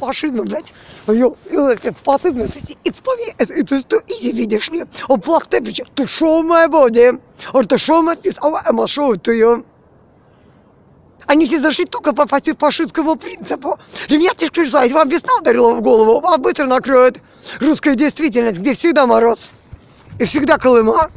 фашизма, блядь, ее, фашизм, it's for me, и ты что видишь ли, он плах temperature, to show my body, or to show my face, oh, I а show шо ты ее. Они все зашли только по фашистскому принципу. Для меня слишком шла, если вам весна ударила в голову, вас быстро накроет русская действительность, где всегда мороз и всегда Колыма.